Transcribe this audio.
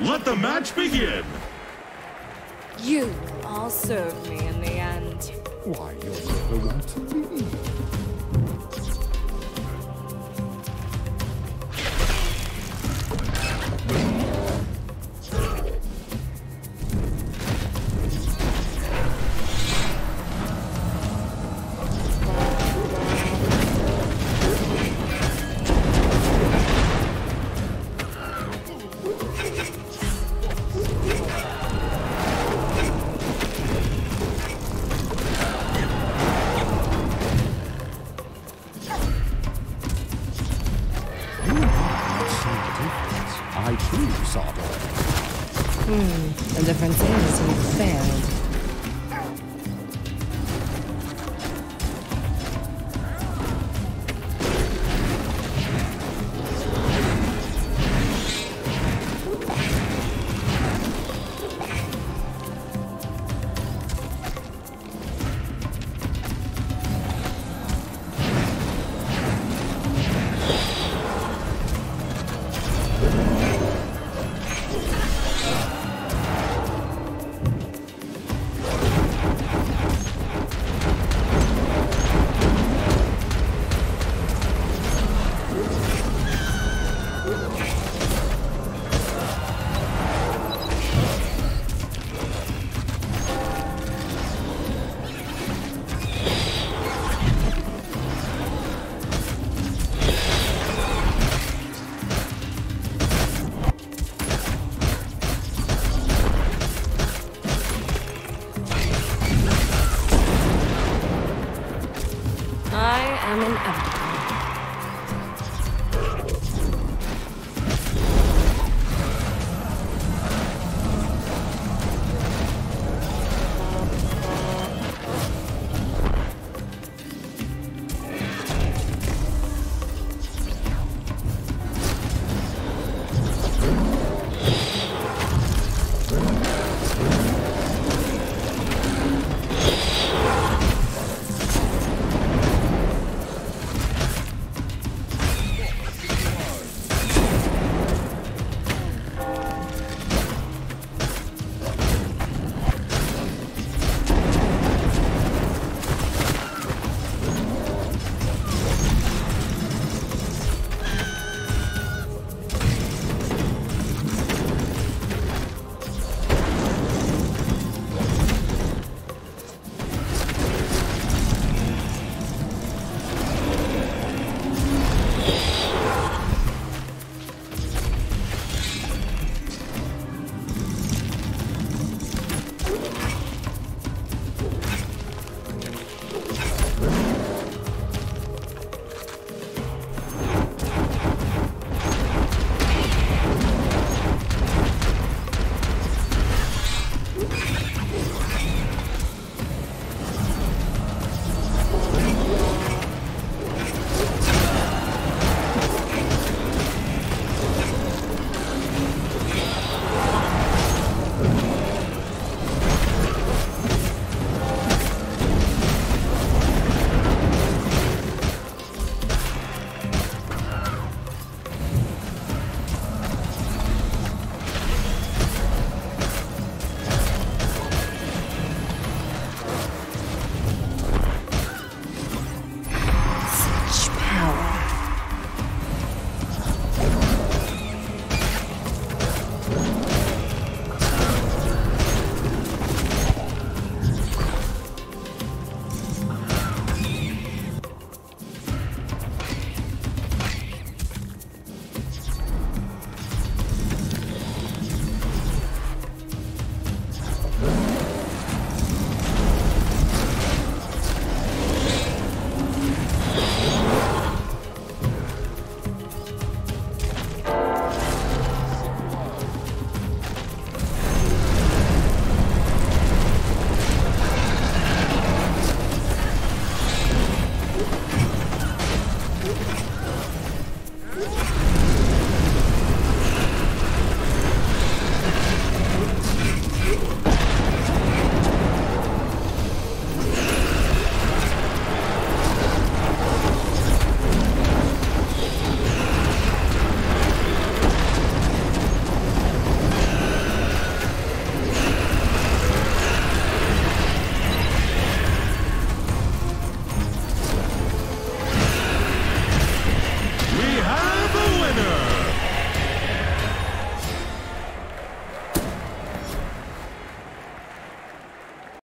Let the match begin! You all serve me in the end. Why, you'll never want to leave. The The difference is you failed.